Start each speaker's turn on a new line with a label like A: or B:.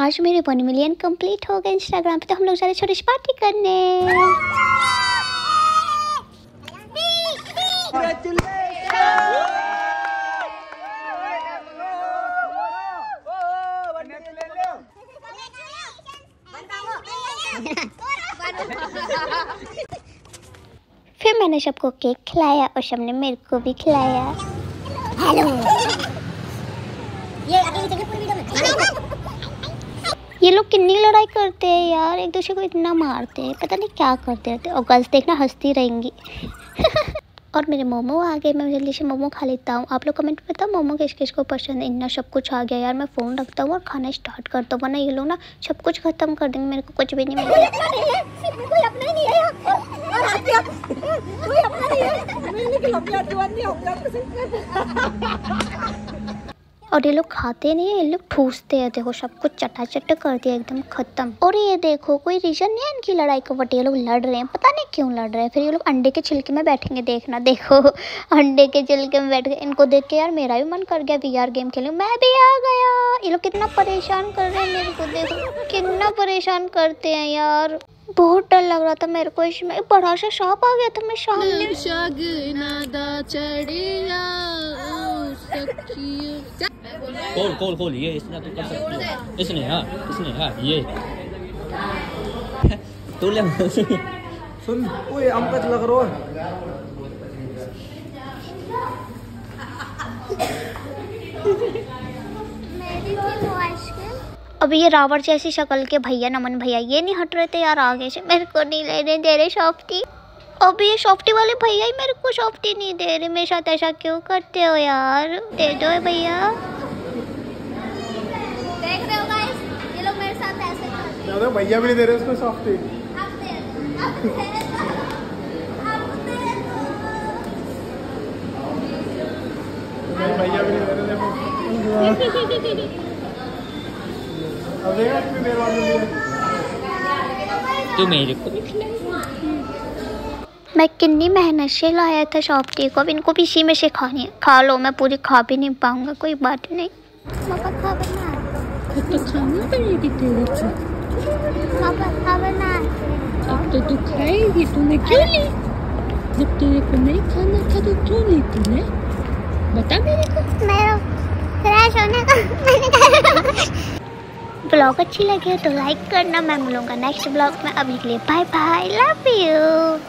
A: आज मेरे one million complete हो गए इंस्टाग्राम पे तो हम लोग जा रहे छोटी पार्टी करने। फिर मैंने सबको केक खिलाया और सबने मेरे को भी खिलाया। हेलो ये ये लोग कितनी लड़ाई करते हैं यार? एक दूसरे को इतना मारते हैं। पता नहीं क्या करते रहते और गर्ल्स देखना हंसती रहेंगी। और मेरे मोमो आ गए। मैं जल्दी से मोमो खा लेता हूँ। आप लोग कमेंट में बताओ मोमो किस किस को पसंद है। इतना सब कुछ आ गया यार। मैं फ़ोन रखता हूँ और खाना स्टार्ट करता हूँ। वरना ये लोग ना सब कुछ ख़त्म कर देंगे। मेरे को कुछ भी नहीं मिलेगा और ये लोग खाते नहीं है, ये लोग ठूसते हैं। देखो, सब कुछ चटा चट कर दिया, एकदम खत्म। और ये देखो, कोई रीजन नहीं है इनकी लड़ाई का, बट ये लोग लड़ रहे हैं। पता नहीं क्यों लड़ रहे हैं। फिर ये लोग अंडे के छिलके में बैठेंगे, देखना, देखो। अंडे के छिलके में बैठ गए इनको देख के यार मेरा भी मन कर गया वी गेम खेलूँ मैं भी आ गया। ये लोग कितना परेशान कर रहे हैं मेरे को, देखो। कितना परेशान करते हैं यार। बहुत डर लग रहा था मेरे को इसमें। बड़ा सा सांप आ गया था मैं सामने।
B: खोल खोल खोल ये इसने तो कर सकती है। इसने हाँ इसने हाँ ये। तू ले
C: सुन ओए अमकच लग रहा
A: अब ये रावण जैसी शक्ल के भैया नमन भैया ये नहीं हट रहे थे यार आगे से। मेरे को नहीं लेने दे रहे सॉफ्टी अब ये सॉफ्टी वाले भैया ही मेरे को सॉफ्टी नहीं दे रहे। मेरे साथ ऐसा क्यों करते हो यार? दे दो भैया।
D: देख रहे हो गाइस ये लोग मेरे साथ ऐसे करते
C: हैं। भैया भी नहीं दे रहे उसको सॉफ्टी
D: अब दे अब दे
C: भैया भी नहीं दे रहे देखो।
B: तू मेरे को भी
A: मैं कितनी मेहनत से लाया था शॉपटी को। अब इनको भी इसी में से खानी है खा लो। मैं पूरी खा भी नहीं पाऊँगा कोई बात नहीं। पापा खा बना
E: तो खाना पड़ेगी तेरे को
A: पापा खा बना
E: अब तो तू खाएगी तूने क्यों ली? जब तेरे को नहीं खाना था तो क्यों ली तूने? बता मेरे को।
A: मेरा फ्रेश होने का ब्लॉग अच्छी लगी हो तो लाइक करना। मैं मिलूँगा नेक्स्ट ब्लॉग में। अभी के लिए बाय बाय लव यू